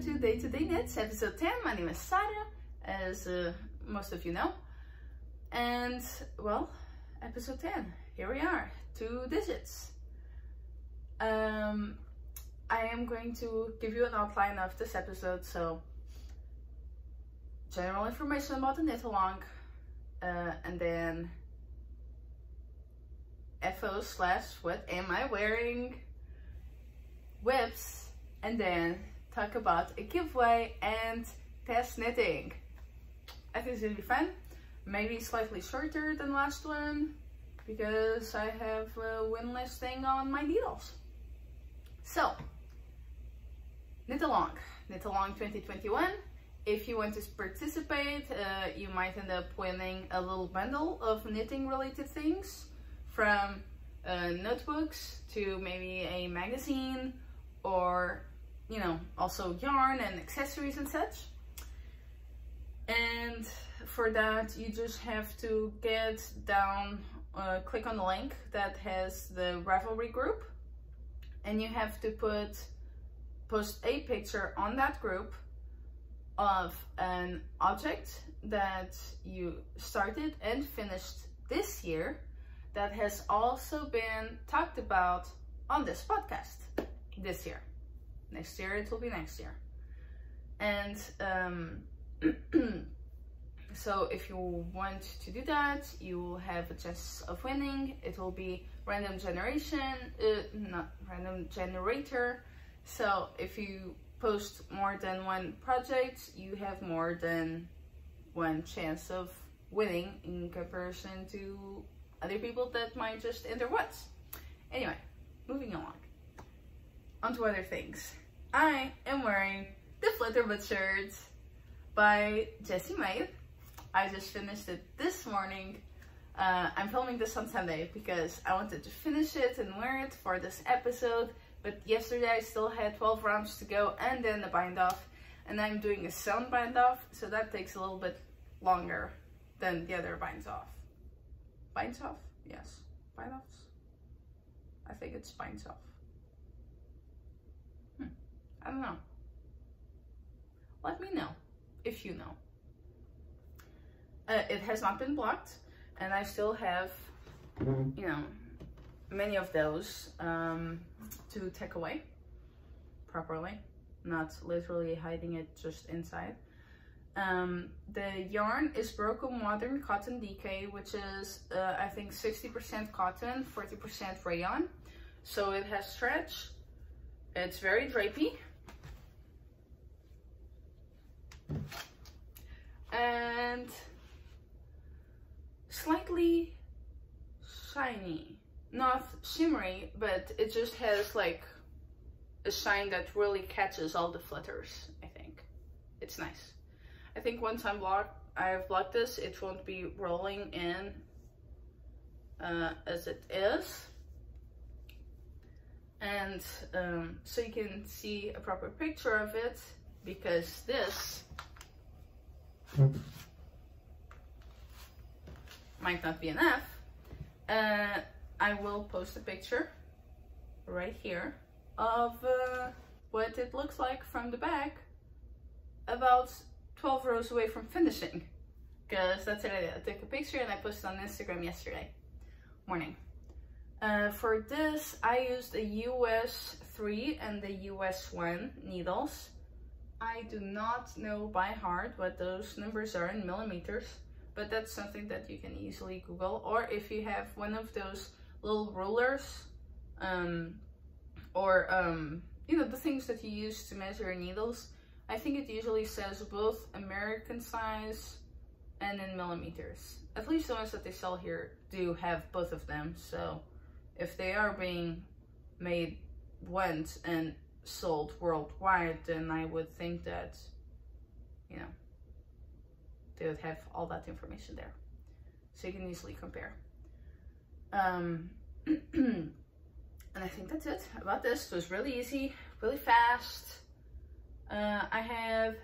to Day to Day Knits, episode 10. My name is Sarah, as uh, most of you know. And, well, episode 10, here we are, two digits. Um, I am going to give you an outline of this episode, so general information about the knit along, uh, and then FO slash what am I wearing, WIPs, and then talk about a giveaway and test knitting. I think it's gonna be fun. Maybe slightly shorter than last one because I have a win thing on my needles. So, knit along, knit along 2021. If you want to participate, uh, you might end up winning a little bundle of knitting related things from uh, notebooks to maybe a magazine or you know, also yarn and accessories and such. And for that, you just have to get down, uh, click on the link that has the Ravelry group. And you have to put, post a picture on that group of an object that you started and finished this year that has also been talked about on this podcast this year. Next year it will be next year. And um, so if you want to do that, you will have a chance of winning. It will be random generation, uh, not random generator. So if you post more than one project, you have more than one chance of winning in comparison to other people that might just enter once. Anyway, moving along. Onto other things. I am wearing the Flutter Buttshirt by Jessie Maed. I just finished it this morning. Uh, I'm filming this on Sunday because I wanted to finish it and wear it for this episode. But yesterday I still had 12 rounds to go and then the bind off. And I'm doing a sewn bind off, so that takes a little bit longer than the other binds off. Binds off? Yes. Bind offs? I think it's binds off. I don't know. Let me know if you know. Uh, it has not been blocked and I still have, you know, many of those um, to take away properly, not literally hiding it just inside. Um, the yarn is Berroco Modern Cotton DK, which is, uh, I think, 60% cotton, 40% rayon. So it has stretch. It's very drapey. And slightly shiny. Not shimmery but it just has like a shine that really catches all the flutters I think. It's nice. I think once I'm blocked I've blocked this it won't be rolling in uh, as it is. And um, so you can see a proper picture of it because this might not be enough, uh, I will post a picture right here of uh, what it looks like from the back about 12 rows away from finishing because that's what I did. I took a picture and I posted on Instagram yesterday morning. Uh, for this, I used a US 3 and the US 1 needles I do not know by heart what those numbers are in millimeters, but that's something that you can easily Google. Or if you have one of those little rulers, um, or, um, you know, the things that you use to measure needles, I think it usually says both American size and in millimeters. At least the ones that they sell here do have both of them. So if they are being made once and sold worldwide, then I would think that, you know, they would have all that information there. So you can easily compare. Um, and I think that's it about this. It was really easy, really fast. Uh, I have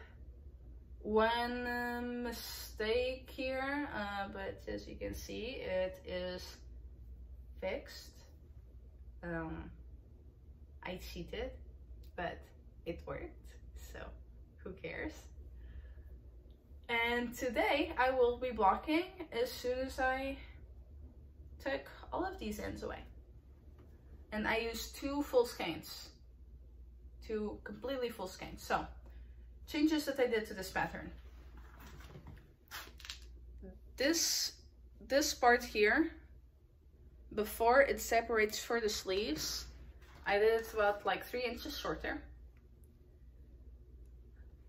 one mistake here, uh, but as you can see, it is fixed. Um, I cheated but it worked. so who cares? And today I will be blocking as soon as I took all of these ends away. And I used two full skeins, two completely full skeins. So changes that I did to this pattern. This, this part here, before it separates for the sleeves, I did it about like three inches shorter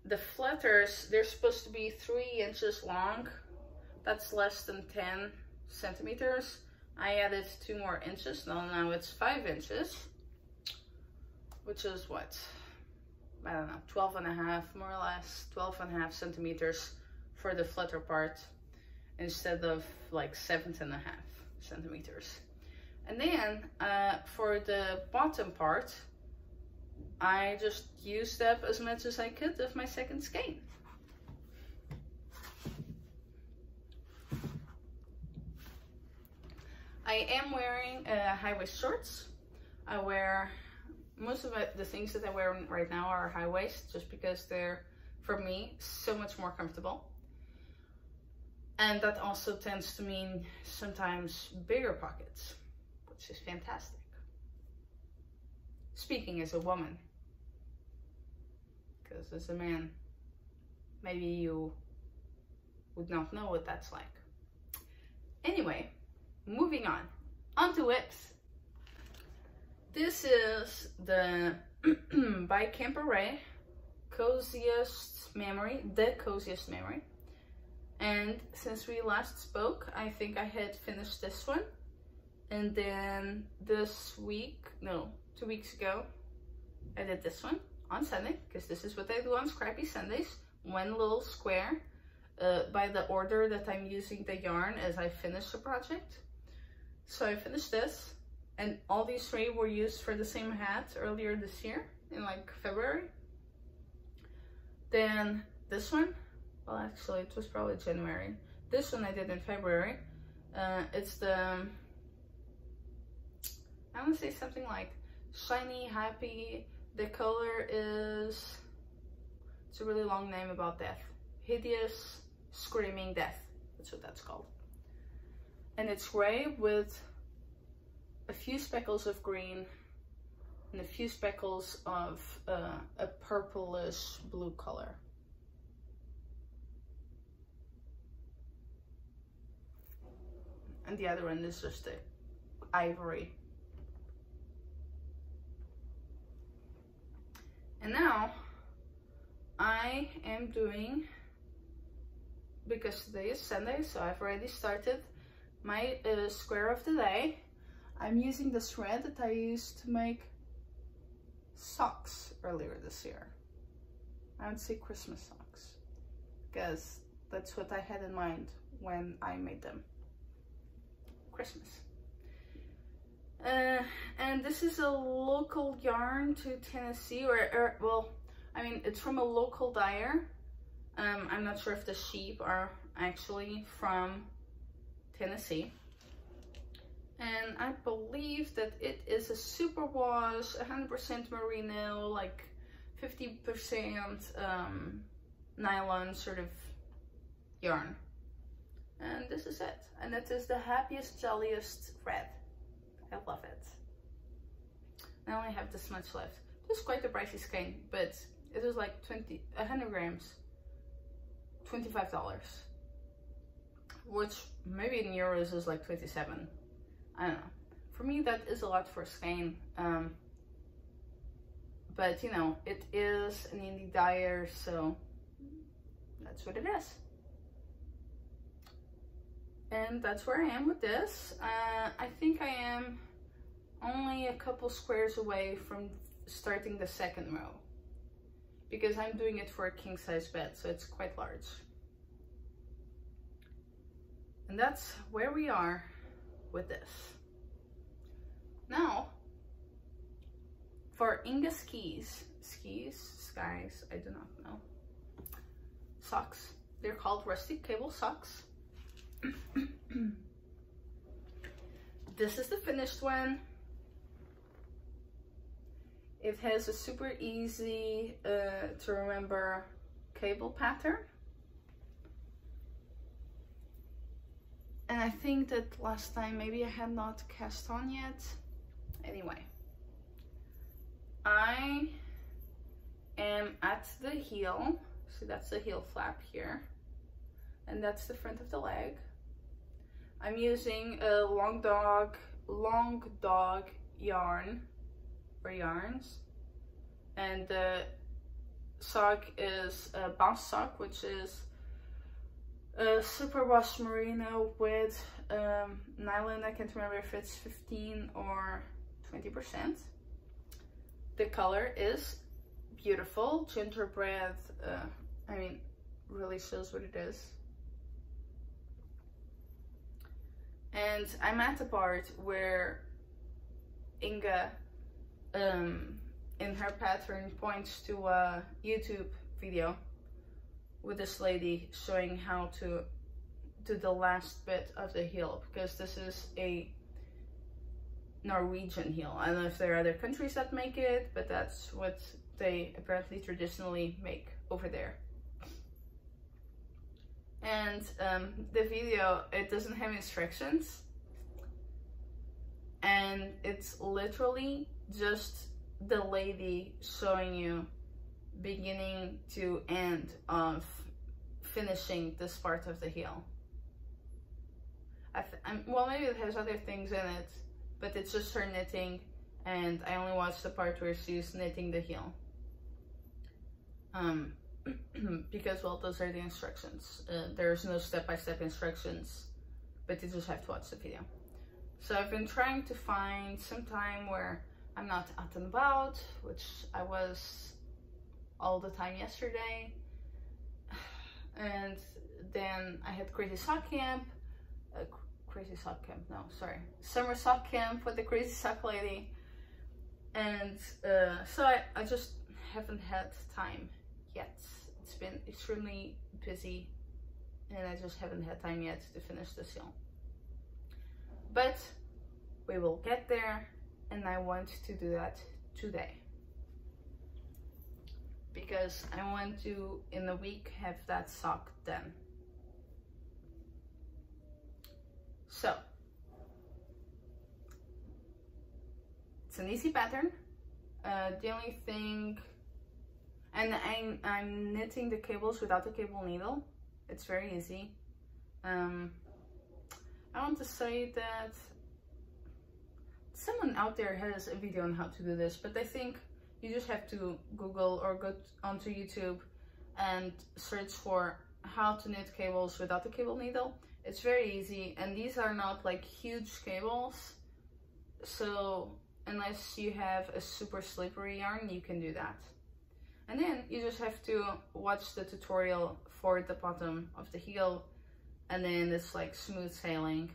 the flutters, they're supposed to be three inches long. That's less than 10 centimeters. I added two more inches. No, now it's five inches, which is what? I don't know, 12 and a half, more or less, 12 and a half centimeters for the flutter part instead of like seven and a half centimeters. And then uh, for the bottom part, I just used up as much as I could of my second skein. I am wearing uh, high-waist shorts. I wear, most of the things that I wear right now are high-waist just because they're, for me, so much more comfortable. And that also tends to mean sometimes bigger pockets, which is fantastic. Speaking as a woman, because as a man, maybe you would not know what that's like. Anyway, moving on, onto WIPs. This is the by Kemper Wray coziest memory, the coziest memory. And since we last spoke, I think I had finished this one. And then this week, no, two weeks ago, I did this one on Sunday, because this is what I do on Scrappy Sundays, one little square uh, by the order that I'm using the yarn as I finish the project. So I finished this, and all these three were used for the same hat earlier this year, in like February. Then this one, well actually it was probably January. This one I did in February. Uh, it's the, I want to say something like shiny, happy, the color is, it's a really long name about death. Hideous Screaming Death. That's what that's called. And it's gray with a few speckles of green and a few speckles of uh, a purplish blue color. And the other one is just a ivory And now I am doing, because today is Sunday, so I've already started my uh, square of the day. I'm using the thread that I used to make socks earlier this year. I would say Christmas socks, because that's what I had in mind when I made them. Christmas. Uh, and this is a local yarn to Tennessee, or, or, well, I mean, it's from a local dyer. Um, I'm not sure if the sheep are actually from Tennessee. And I believe that it is a superwash, 100% merino, like 50% um, nylon sort of yarn. And this is it. And it is the happiest, jolliest red. I love it. I only have this much left. It was quite a pricey skein, but it was like 20, 100 grams, $25. Which maybe in euros is like 27. I don't know. For me, that is a lot for a skein. Um, but you know, it is an indie dyer, so that's what it is and that's where I am with this. Uh, I think I am only a couple squares away from starting the second row because I'm doing it for a king size bed, so it's quite large. And that's where we are with this. Now, for Inga skis, skis, skies, I do not know, socks. They're called rustic cable socks. This is the finished one. It has a super easy uh, to remember cable pattern. And I think that last time maybe I had not cast on yet. Anyway, I am at the heel. So that's the heel flap here. And that's the front of the leg. I'm using a long dog, long dog yarn or yarns. And the sock is a bounce sock, which is a superwash merino with um, nylon. I can't remember if it's 15 or 20%. The color is beautiful. Gingerbread, uh, I mean, really shows what it is. And I'm at the part where Inga um, in her pattern points to a YouTube video with this lady showing how to do the last bit of the heel because this is a Norwegian heel. I don't know if there are other countries that make it, but that's what they apparently traditionally make over there. And um, the video, it doesn't have instructions. And it's literally just the lady showing you beginning to end of finishing this part of the heel. I well, maybe it has other things in it, but it's just her knitting and I only watched the part where she's knitting the heel. Um, because, well, those are the instructions. Uh, there's no step-by-step -step instructions, but you just have to watch the video. So I've been trying to find some time where I'm not out and about, which I was all the time yesterday. And then I had Crazy Sock Camp, uh, Crazy Sock Camp, no, sorry, Summer Sock Camp with the Crazy Sock Lady. And uh, so I, I just haven't had time yet. It's been extremely busy and I just haven't had time yet to finish the seal. But we will get there and I want to do that today. Because I want to in a week have that sock done. So it's an easy pattern. Uh, the only thing and I'm, I'm knitting the cables without the cable needle it's very easy um, I want to say that someone out there has a video on how to do this, but I think you just have to Google or go onto YouTube and search for how to knit cables without the cable needle. It's very easy and these are not like huge cables. So unless you have a super slippery yarn, you can do that. And then you just have to watch the tutorial for the bottom of the heel and then it's like smooth sailing.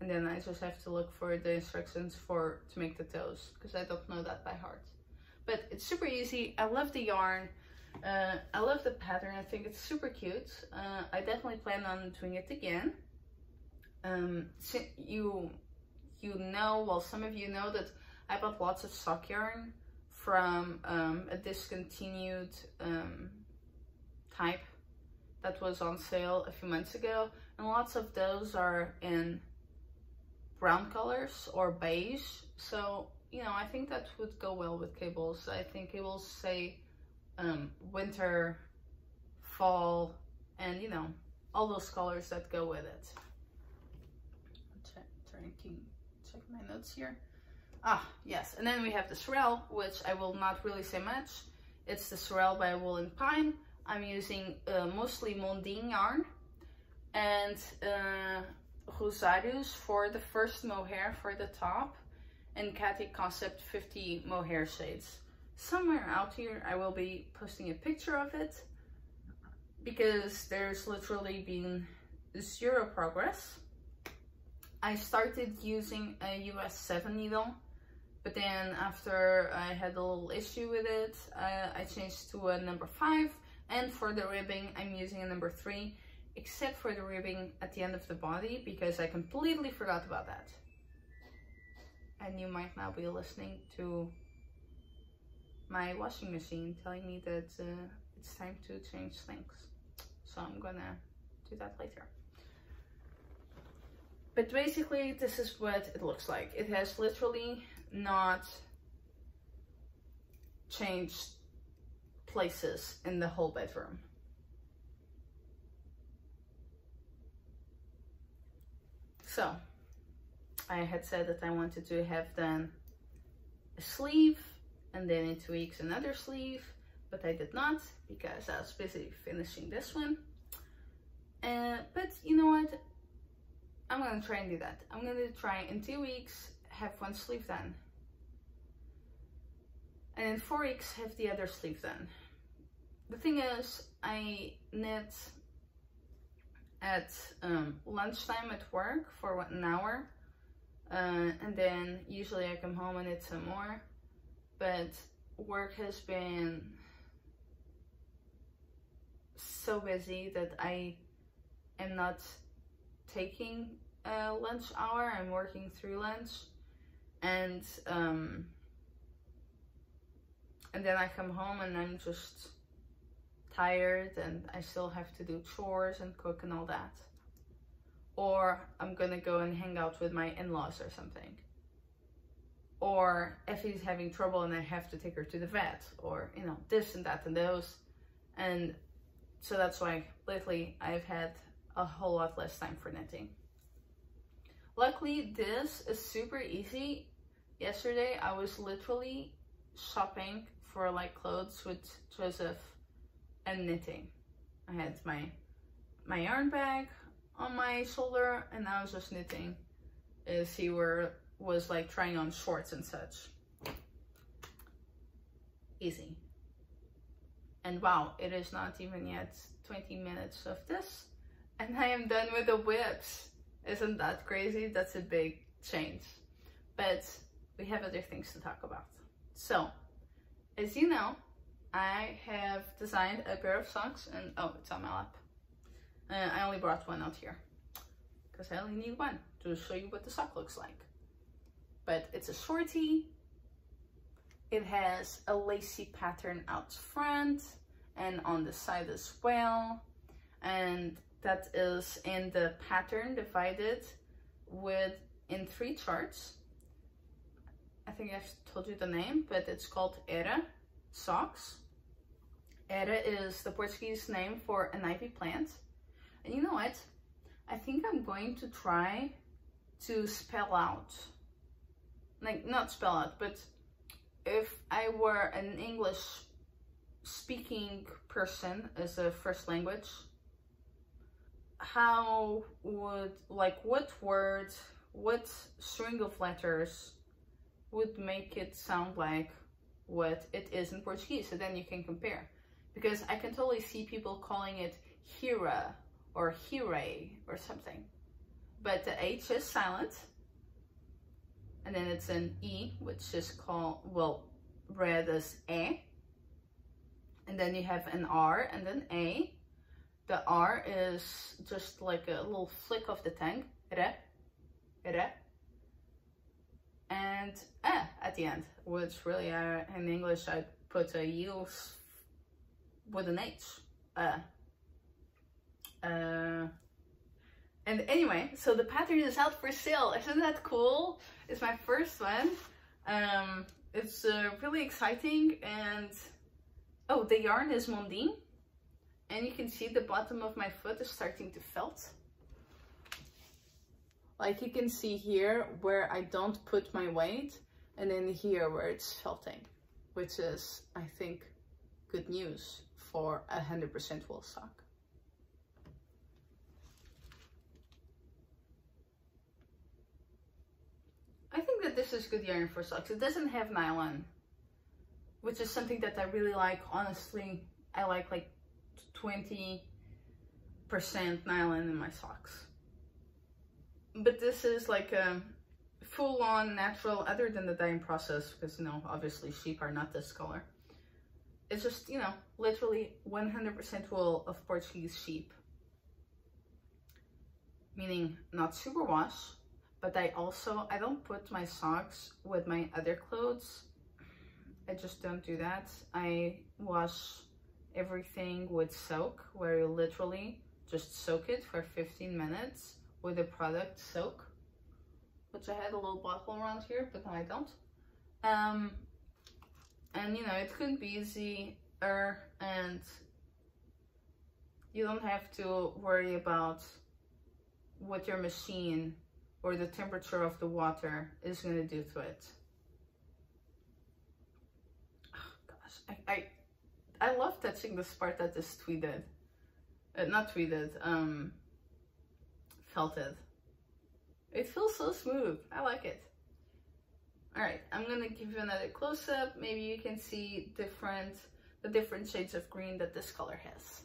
And then I just have to look for the instructions for to make the toes because I don't know that by heart. But it's super easy. I love the yarn. Uh, I love the pattern. I think it's super cute. Uh, I definitely plan on doing it again. Um, you you know well some of you know that I bought lots of sock yarn from um, a discontinued um, type that was on sale a few months ago and lots of those are in brown colors or beige. So, you know, I think that would go well with cables. I think cables say um, winter, fall, and you know, all those colors that go with it. Trying to check my notes here. Ah, yes, and then we have the Sorrel, which I will not really say much. It's the Sorrel by Wool and Pine. I'm using uh, mostly Mondim yarn and uh, Rosários for the first mohair for the top and Katia Concept 50 mohair shades. Somewhere out here I will be posting a picture of it because there's literally been zero progress. I started using a US 7 needle but then after I had a little issue with it uh, I changed to a number 5 and for the ribbing I'm using a number 3 except for the ribbing at the end of the body because I completely forgot about that. And you might now be listening to my washing machine telling me that uh, it's time to change things. So I'm gonna do that later. But basically this is what it looks like. It has literally not changed places in the whole bedroom. So, I had said that I wanted to have done a sleeve and then in two weeks another sleeve, but I did not because I was busy finishing this one. Uh, but you know what? I'm gonna try and do that. I'm gonna try in two weeks have one sleeve done. And then four weeks have the other sleeve done. The thing is, I knit at um, lunchtime at work for what, an hour. Uh, and then usually I come home and knit some more. But work has been so busy that I am not taking a lunch hour. I'm working through lunch. And um, and then I come home and I'm just tired and I still have to do chores and cook and all that. Or I'm gonna go and hang out with my in-laws or something. Or Effie's having trouble and I have to take her to the vet or, you know, this and that and those. And so that's why lately I've had a whole lot less time for knitting. Luckily, this is super easy. Yesterday, I was literally shopping for like clothes with Joseph and knitting. I had my my yarn bag on my shoulder and I was just knitting as he were was like trying on shorts and such. Easy. And wow, it is not even yet 20 minutes of this and I am done with the WIPs. Isn't that crazy? That's a big change. But we have other things to talk about. So as you know, I have designed a pair of socks and oh, it's on my lap. Uh, I only brought one out here because I only need one to show you what the sock looks like. But it's a shorty. It has a lacy pattern out front and on the side as well. And that is in the pattern divided with in three charts think I've told you the name, but it's called Hera socks. Hera is the Portuguese name for an ivy plant. And you know what? I think I'm going to try to spell out, like not spell out, but if I were an English speaking person as a first language, how would, like what words, what string of letters would make it sound like what it is in Portuguese. So then you can compare. Because I can totally see people calling it Hira or Hire or something. But the H is silent. And then it's an E, which is called, well, read as E. And then you have an R and an A. The R is just like a little flick of the tongue. Re, re and eh at the end, which really uh, in English I put a U with an H. Uh, uh, and anyway, so the pattern is out for sale. Isn't that cool? It's my first one. Um, it's uh, really exciting and oh, the yarn is Mondim. And you can see the bottom of my foot is starting to felt. Like you can see here where I don't put my weight and then here where it's felting, which is, I think, good news for a 100% wool sock. I think that this is good yarn for socks. It doesn't have nylon, which is something that I really like. Honestly, I like like 20% nylon in my socks but this is like a full-on natural other than the dyeing process because you know obviously sheep are not this color. It's just you know literally 100% wool of Portuguese sheep. Meaning not superwash but I also I don't put my socks with my other clothes. I just don't do that. I wash everything with soak, where you literally just soak it for 15 minutes with the product soak, which I had a little bottle around here, but now I don't. Um, and you know, it could be easier and you don't have to worry about what your machine or the temperature of the water is going to do to it. Oh, gosh, I, I, I love touching this part that is tweeted. Uh, not tweeted, um, felted. It feels so smooth. I like it. Alright, I'm gonna give you another close-up. Maybe you can see different the different shades of green that this color has.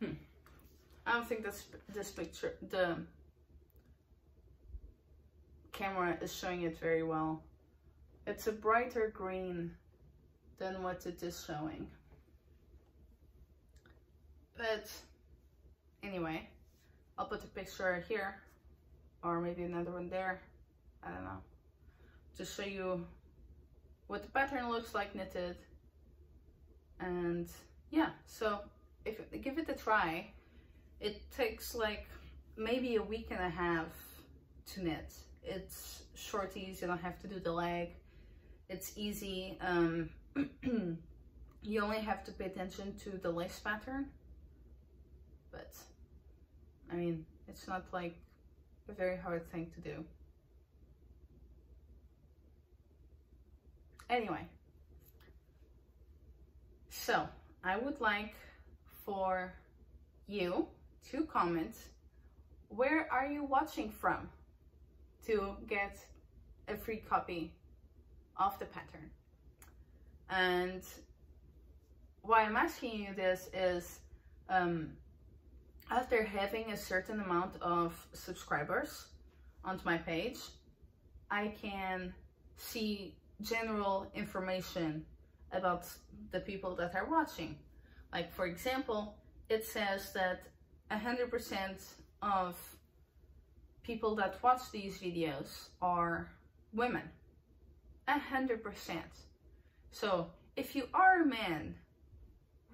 Hmm. I don't think this this picture the camera is showing it very well. It's a brighter green than what it is showing. But anyway, I'll put a picture here or maybe another one there. I don't know. To show you what the pattern looks like knitted. And yeah, so if give it a try, it takes like maybe a week and a half to knit. It's shorties, you don't have to do the leg. It's easy. Um, you only have to pay attention to the lace pattern but I mean, it's not like a very hard thing to do. Anyway, so I would like for you to comment where are you watching from to get a free copy of the pattern. And why I'm asking you this is um, after having a certain amount of subscribers onto my page, I can see general information about the people that are watching. Like for example, it says that 100% of people that watch these videos are women. 100%. So if you are a man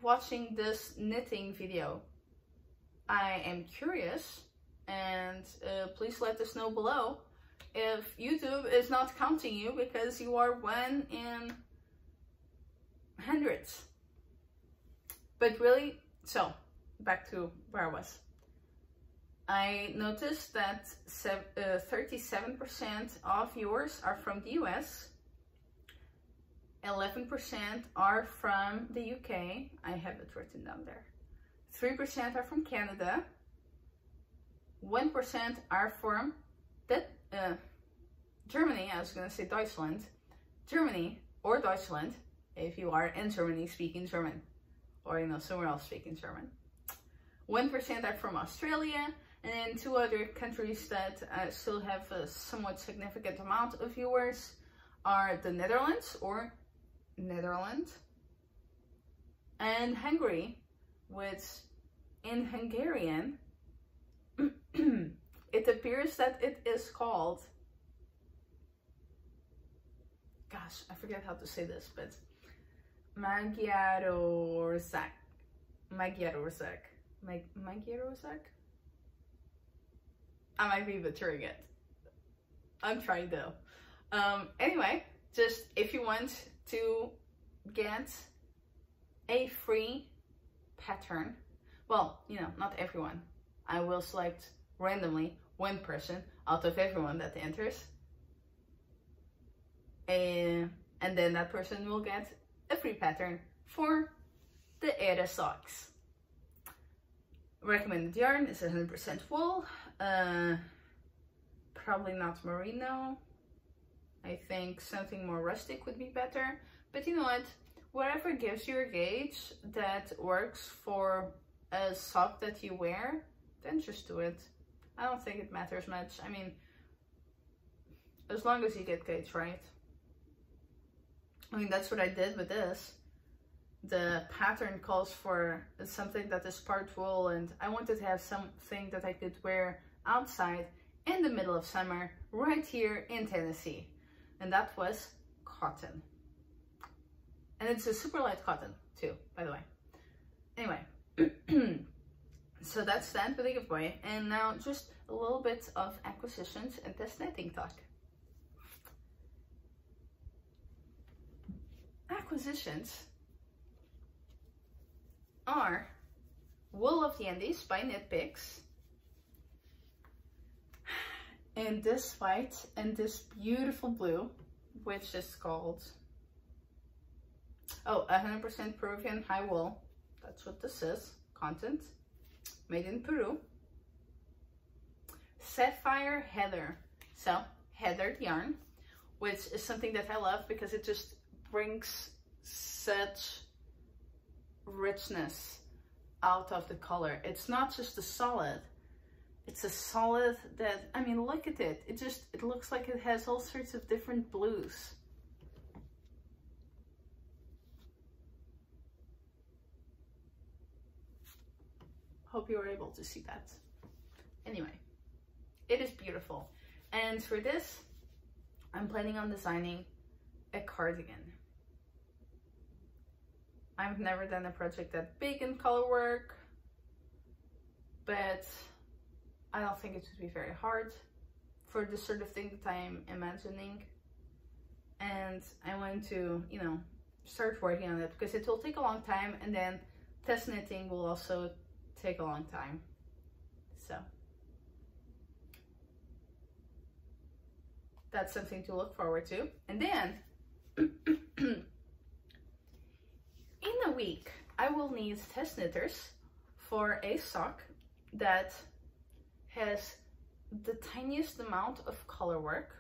watching this knitting video I am curious and uh, please let us know below if YouTube is not counting you because you are one in hundreds. But really, so back to where I was. I noticed that 37% uh, of viewers are from the US, 11% are from the UK, I have it written down there, 3% are from Canada, 1% are from uh, Germany, I was going to say Deutschland, Germany or Deutschland, if you are in Germany speaking German, or you know, somewhere else speaking German. 1% are from Australia, and then two other countries that uh, still have a somewhat significant amount of viewers are the Netherlands or Netherlands and Hungary, which in Hungarian, it appears that it is called, gosh, I forget how to say this, but Magyarország. Magyarország. Mag Magyarország? I might be butchering it. I'm trying though. Um, anyway, just if you want to get a free pattern well, you know, not everyone. I will select randomly one person out of everyone that enters. And, and then that person will get a free pattern for the Hera socks. Recommended yarn is 100% wool. Uh, probably not merino. I think something more rustic would be better. But you know what? Whatever gives you a gauge that works for a sock that you wear, then just do it. I don't think it matters much. I mean, as long as you get gauge right. I mean, that's what I did with this. the pattern calls for something that is part wool and I wanted to have something that I could wear outside in the middle of summer right here in Tennessee. And that was cotton. And it's a super light cotton too, by the way. Anyway, so that's that for the giveaway. And now just a little bit of acquisitions and test knitting talk. Acquisitions are Wool of the Andes by Knit And this white and this beautiful blue, which is called, oh, 100% Peruvian high wool. That's what this is, content, made in Peru. Sapphire Heather. So, heathered yarn, which is something that I love because it just brings such richness out of the color. It's not just a solid, it's a solid that, I mean, look at it. It just, it looks like it has all sorts of different blues. Hope you were able to see that. Anyway, it is beautiful. And for this, I'm planning on designing a cardigan. I've never done a project that big in color work, but I don't think it would be very hard for the sort of thing that I am imagining. And I want to, you know, start working on it because it will take a long time and then test knitting will also take a long time. So that's something to look forward to. And then in a week, I will need test knitters for a sock that has the tiniest amount of color work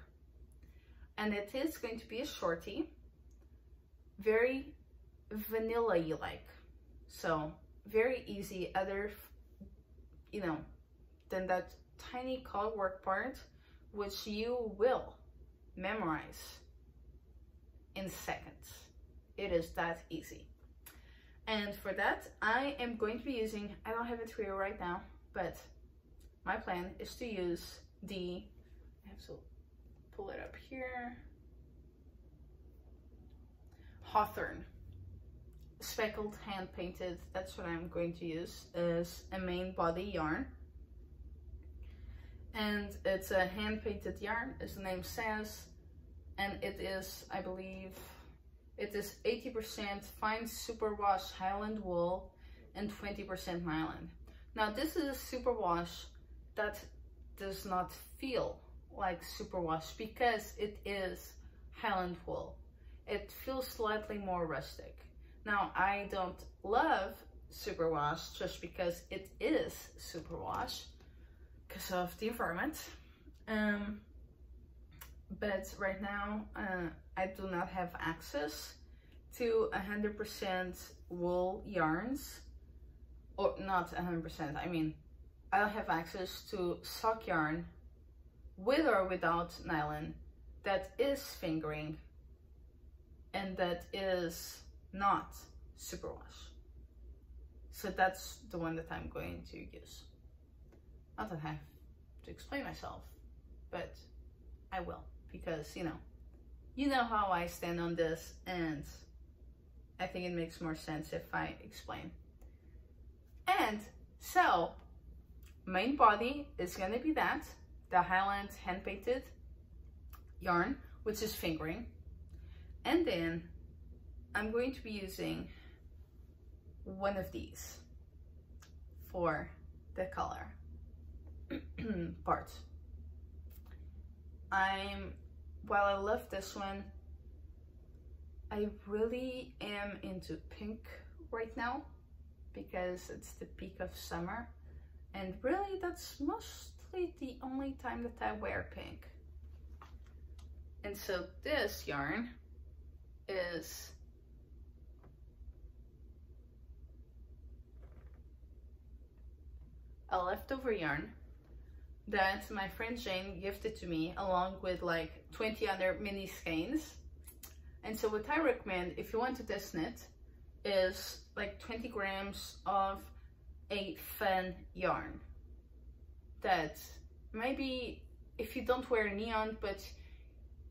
and it is going to be a shorty, very vanilla-y like. So very easy other, you know, than that tiny color work part, which you will memorize in seconds. It is that easy. And for that, I am going to be using, I don't have it here right now, but my plan is to use the, I have to pull it up here, Hawthorne. Speckled hand painted that's what I'm going to use as a main body yarn. And it's a hand painted yarn as the name says and it is I believe it is 80% fine superwash Highland wool and 20% nylon. Now this is a superwash that does not feel like superwash because it is Highland wool. It feels slightly more rustic. Now I don't love superwash just because it is superwash because of the environment. Um, but right now uh, I do not have access to 100% wool yarns or not 100% I mean I don't have access to sock yarn with or without nylon that is fingering and that is not superwash so that's the one that I'm going to use not that I have to explain myself but I will because, you know, you know how I stand on this and I think it makes more sense if I explain. And so, main body is going to be that, the Highland hand painted yarn, which is fingering. And then I'm going to be using one of these for the color part. I'm, while I love this one, I really am into pink right now because it's the peak of summer and really that's mostly the only time that I wear pink. And so this yarn is a leftover yarn that my friend Jane gifted to me along with like 20 other mini skeins. And so what I recommend if you want to test knit is like 20 grams of a fun yarn that maybe if you don't wear neon but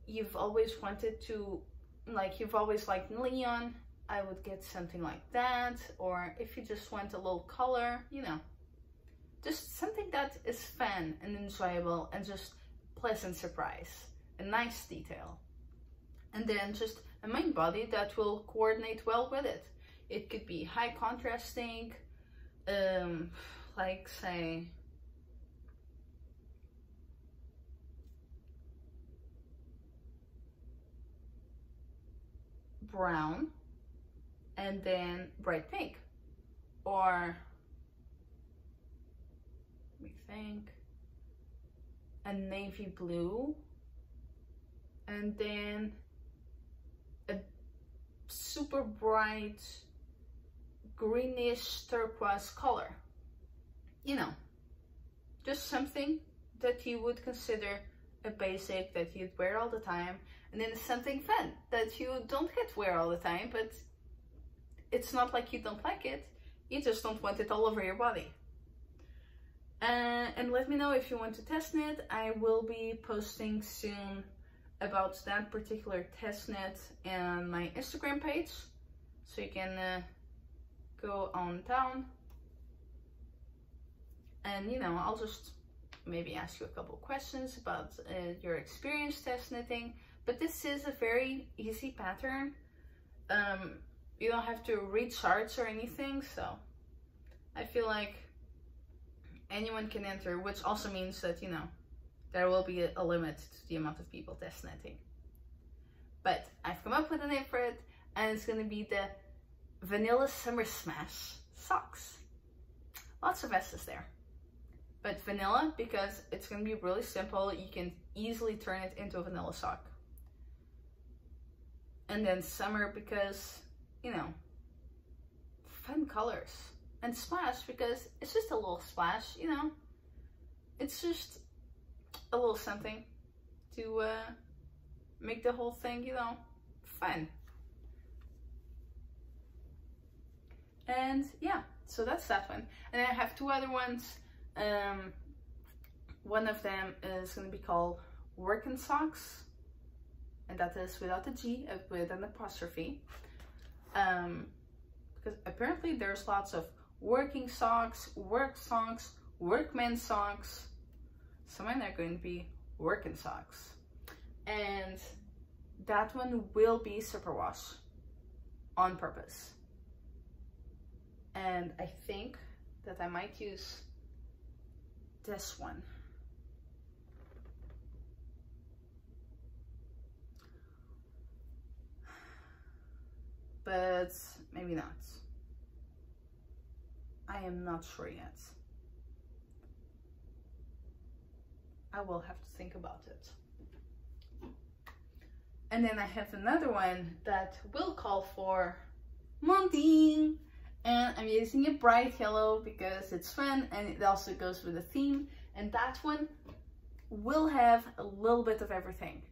you've always wanted to like you've always liked neon I would get something like that. Or if you just want a little color you know just something that is fun and enjoyable and just pleasant surprise a nice detail. And then just a main body that will coordinate well with it. It could be high contrasting um like say brown and then bright pink. Or let me think a navy blue and then a super bright greenish turquoise color you know just something that you would consider a basic that you'd wear all the time and then something fun that you don't get to wear all the time, but it's not like you don't like it, you just don't want it all over your body. Uh, and let me know if you want to test knit. I will be posting soon about that particular test knit on my Instagram page. So you can uh, go on down. And you know, I'll just maybe ask you a couple questions about uh, your experience test knitting but this is a very easy pattern. Um, you don't have to read charts or anything, so I feel like anyone can enter, which also means that, you know, there will be a limit to the amount of people test knitting. But I've come up with a name for it, and it's going to be the Vanilla Summer Splash Socks. Lots of S's there. But vanilla, because it's going to be really simple, you can easily turn it into a vanilla sock and then summer because, you know, fun colors. And splash because it's just a little splash, you know. It's just a little something to uh, make the whole thing, you know, fun. And yeah, so that's that one. And I have two other ones. Um, one of them is going to be called Working Socks and that is without the G, uh, with an apostrophe. Um, because apparently there's lots of working socks, work socks, workman socks. So mine are going to be working socks. And that one will be superwash on purpose. And I think that I might use this one. but maybe not. I am not sure yet. I will have to think about it. And then I have another one that will call for Mondim. And I'm using a bright yellow because it's fun and it also goes with the theme. And that one will have a little bit of everything.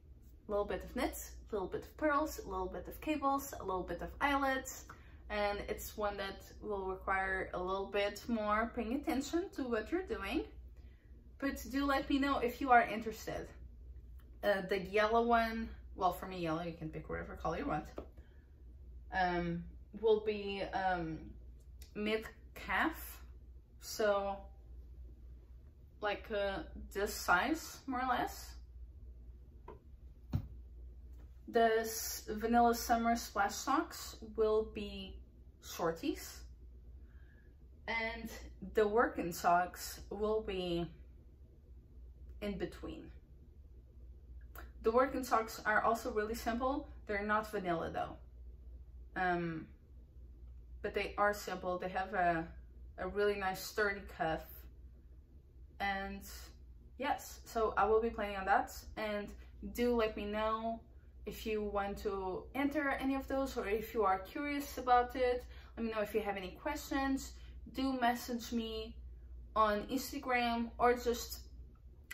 A little bit of knits, a little bit of purls, a little bit of cables, a little bit of eyelets, and it's one that will require a little bit more paying attention to what you're doing. But do let me know if you are interested. Uh, the yellow one, well for me yellow, you can pick whatever color you want, um, will be um, mid-calf, so like uh, this size more or less the Vanilla Summer Splash Socks will be shorties. And the working socks will be in between. The working socks are also really simple. They're not vanilla though. Um, but they are simple. They have a, a really nice sturdy cuff. And yes, so I will be planning on that. And do let me know if you want to enter any of those or if you are curious about it let me know if you have any questions do message me on instagram or just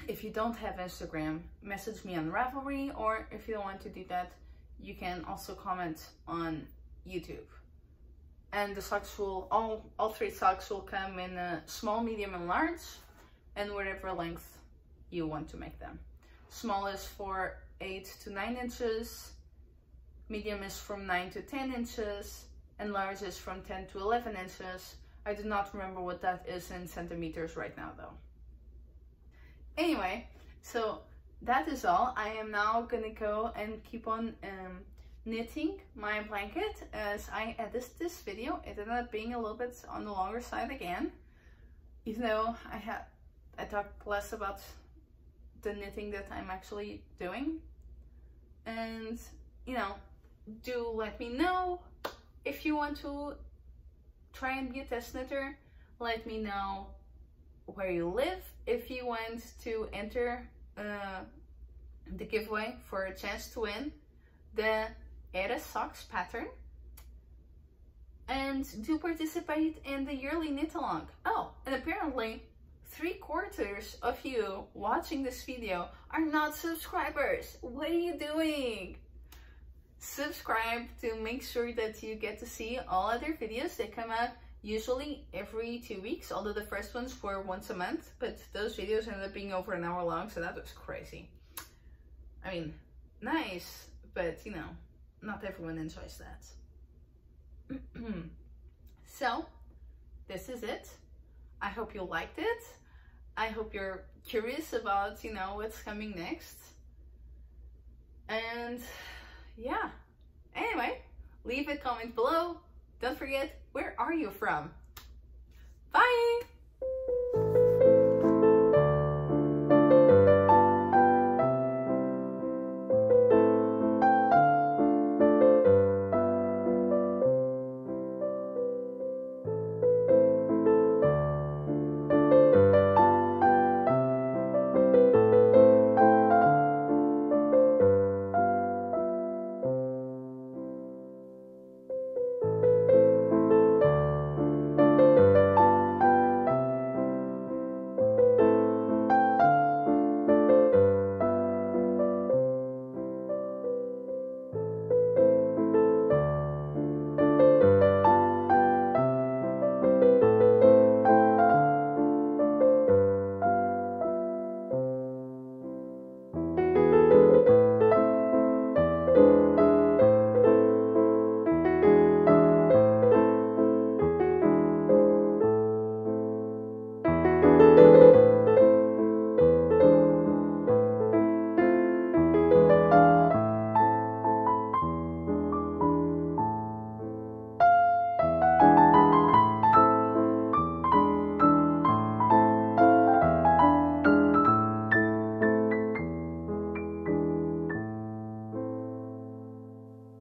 if you don't have instagram message me on ravelry or if you don't want to do that you can also comment on youtube and the socks will all all three socks will come in a small medium and large and whatever length you want to make them. Small is for 8 to 9 inches medium is from 9 to 10 inches and large is from 10 to 11 inches. I do not remember what that is in centimeters right now though. Anyway so that is all. I am now gonna go and keep on um, knitting my blanket as I edit this video. It ended up being a little bit on the longer side again, even though I had I talked less about the knitting that I'm actually doing. And you know, do let me know if you want to try and be a test knitter. Let me know where you live if you want to enter uh, the giveaway for a chance to win the Hera socks pattern and do participate in the yearly knit along. Oh, and apparently three quarters of you watching this video are not subscribers. What are you doing? Subscribe to make sure that you get to see all other videos that come out usually every two weeks, although the first ones were once a month, but those videos ended up being over an hour long, so that was crazy. I mean, nice, but you know, not everyone enjoys that. so, this is it. I hope you liked it. I hope you're curious about, you know, what's coming next. And yeah, anyway, leave a comment below. Don't forget, where are you from? Bye!